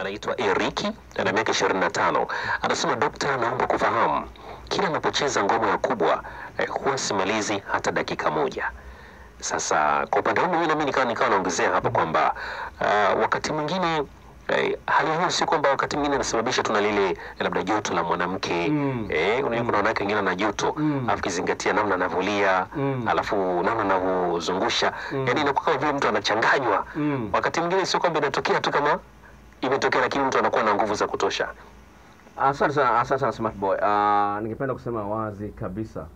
Anaitwa Eriki ana miaka 25. Anasema dokta, naomba kufahamu kila anapocheza ngoma ya kubwa eh, huwa simalizi hata dakika moja. Sasa kwa upande wangu mimi nami nikawa nikawa naongezea hapa kwamba uh, wakati mwingine eh, hali hiyo si kwamba wakati mwingine inasababisha tuna lile labda joto la mwanamke Mm. eh, unajua kuna wanawake wengine na joto Mm. alafu kizingatia namna anavyolia Mm. alafu namna anavozungusha Mm. yani inakuwa kama vile mtu anachanganywa Mm. wakati mwingine sio kwamba inatokea tu kama imetokea lakini mtu anakuwa na nguvu za kutosha Asante sana, asante sana Smart Boy. Uh, ningependa kusema wazi kabisa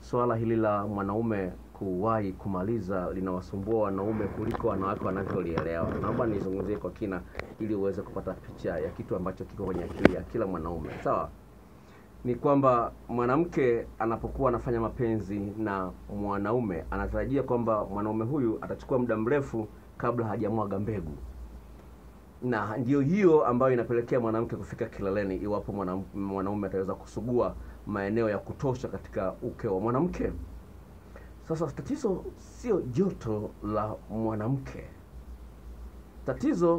swala hili la mwanaume kuwahi kumaliza linawasumbua wanaume kuliko wanawake wanavyolielewa. Naomba nizungumzie kwa kina ili uweze kupata picha ya kitu ambacho kiko kwenye akili ya kila mwanaume. Sawa? Ni kwamba mwanamke anapokuwa anafanya mapenzi na mwanaume anatarajia kwamba mwanaume huyu atachukua muda mrefu kabla hajamwaga mbegu na ndio hiyo ambayo inapelekea mwanamke kufika kileleni iwapo mwana- mwanaume ataweza kusugua maeneo ya kutosha katika uke wa mwanamke. Sasa tatizo sio joto la mwanamke, tatizo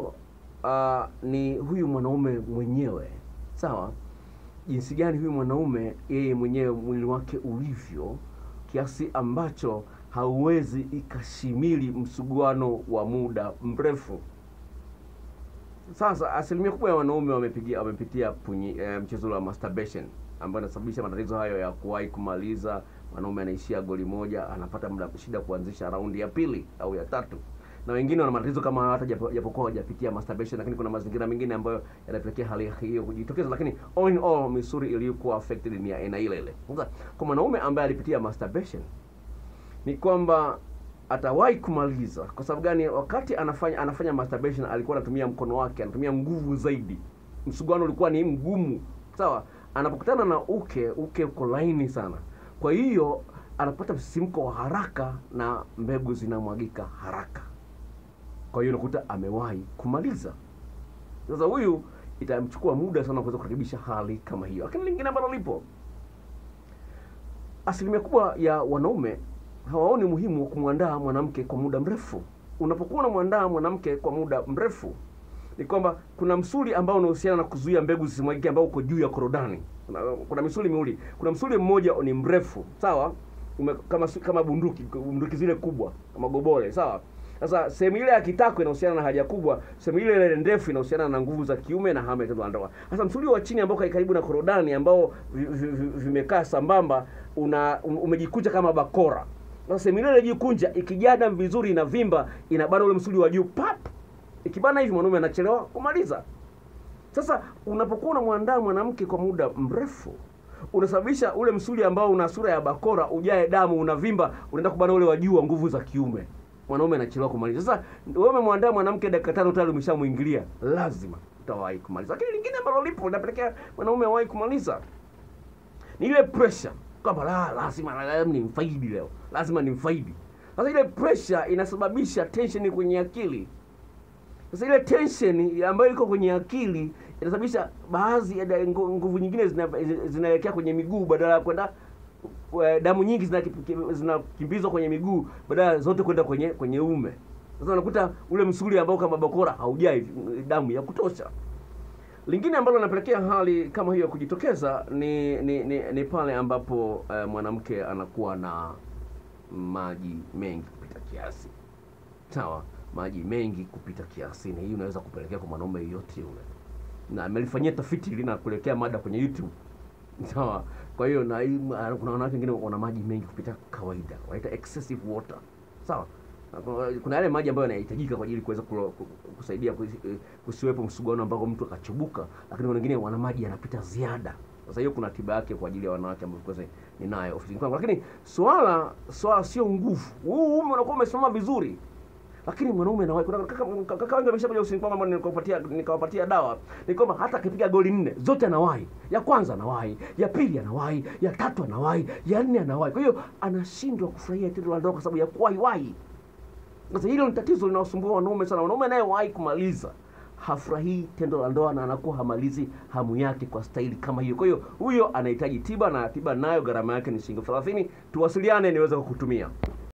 uh, ni huyu mwanaume mwenyewe. Sawa, jinsi gani huyu mwanaume yeye mwenyewe mwili wake ulivyo, kiasi ambacho hauwezi ikashimili msuguano wa muda mrefu. Sasa asilimia kubwa ya wanaume wamepigia wamepitia punyi, e, mchezo wa masturbation ambayo inasababisha matatizo hayo ya kuwahi kumaliza. Mwanaume anaishia goli moja, anapata muda shida kuanzisha raundi ya pili au ya tatu, na wengine wana matatizo kama hata japokuwa hawajapitia masturbation, lakini kuna mazingira mengine ambayo yanapelekea hali hiyo kujitokeza, lakini all in all misuri iliyokuwa affected ni ya aina ile ile. Kwa mwanaume ambaye alipitia masturbation ni kwamba atawahi kumaliza. Kwa sababu gani? Wakati anafanya anafanya masturbation alikuwa anatumia mkono wake, anatumia nguvu zaidi, msuguano ulikuwa ni mgumu, sawa. Anapokutana na uke, uke uko laini sana, kwa hiyo anapata msisimko wa haraka na mbegu zinamwagika haraka, kwa hiyo unakuta amewahi kumaliza. Sasa huyu itamchukua muda sana kuweza kurekebisha hali kama hiyo, lakini lingine ambalo lipo asilimia kubwa ya wanaume hawaoni muhimu wa kumwandaa mwanamke kwa muda mrefu. Unapokuwa unamwandaa mwanamke kwa muda mrefu, ni kwamba kuna msuli ambao unahusiana na kuzuia mbegu zisimwagike ambao uko juu ya korodani. Kuna, kuna misuli miwili. Kuna msuli mmoja ni mrefu, sawa, ume, kama kama bunduki bunduki zile kubwa kama gobole, sawa. Sasa sehemu ile ya kitako inahusiana na haja kubwa, sehemu ile ile ndefu inahusiana na nguvu za kiume na hamu ya ndoa. Sasa msuli wa chini ambao karibu na korodani ambao vi- vi- vi- vimekaa sambamba una um- umejikunja kama bakora. Ile inajikunja ikijaa damu vizuri inavimba, inabana ule msuli wa juu pap. Ikibana hivi mwanaume anachelewa kumaliza. Sasa unapokuwa unamwandaa mwanamke kwa muda mrefu unasababisha ule msuli ambao una sura ya bakora ujae damu, unavimba, unaenda kubana ule wa juu wa nguvu za kiume. Mwanaume anachelewa kumaliza. Sasa wewe umemwandaa mwanamke dakika tano tayari umeshamuingilia, lazima utawahi kumaliza. Lakini lingine ambalo lipo linapelekea mwanaume awahi kumaliza ni ile pressure kwamba la, lazima lazima nimfaidi leo, lazima nimfaidi. Sasa ile pressure inasababisha tension kwenye akili. Sasa ile tension ambayo iko kwenye akili inasababisha baadhi ya nguvu nyingine zinaelekea zina- kwenye miguu badala ya kwenda eh, damu nyingi zinakimbizwa kwenye miguu badala zote kwenda kwenye kwenye ume. Sasa unakuta ule msuli ambao kama bakora haujai damu ya kutosha. Lingine ambalo linapelekea hali kama hiyo kujitokeza ni ni, ni, ni pale ambapo eh, mwanamke anakuwa na maji mengi kupita kiasi. Sawa, maji mengi kupita kiasi, na hii unaweza kupelekea kwa mwanaume yoyote yule, na amelifanyia tafiti lina kuelekea mada kwenye YouTube. Sawa, kwa hiyo na kuna wanawake wengine wana maji mengi kupita kawaida, wanaita excessive water. Sawa, Na kuna- yale maji ambayo yanahitajika kwa ajili kuweza kusaidia eh, kusiwepo msuguano ambako mtu akachubuka, lakini kuna wengine wana maji yanapita ziada. Sasa hiyo kuna tiba yake kwa ajili ya wanawake ambao kwanza ninayo ofisini kwangu, lakini swala swala sio nguvu. Huu ume unakuwa umesimama vizuri, lakini mwanaume na kuna kaka kaka wengi wameshakuja ofisini kwangu ambao nikawapatia nikawapatia dawa, ni kwamba hata akipiga goli nne zote anawahi. Ya kwanza anawahi, ya pili anawahi, ya tatu anawahi, ya nne anawahi. Kwa hiyo anashindwa kufurahia tendo la ndoa kwa sababu ya kuwahi wahi. Sasa hilo ni tatizo linalosumbua wanaume sana. Wanaume anayewahi kumaliza hafurahii tendo la ndoa na anakuwa hamalizi hamu yake kwa staili kama hiyo. Kwa hiyo huyo anahitaji tiba, na tiba nayo gharama yake ni shilingi 30. Tuwasiliane niweze kukutumia.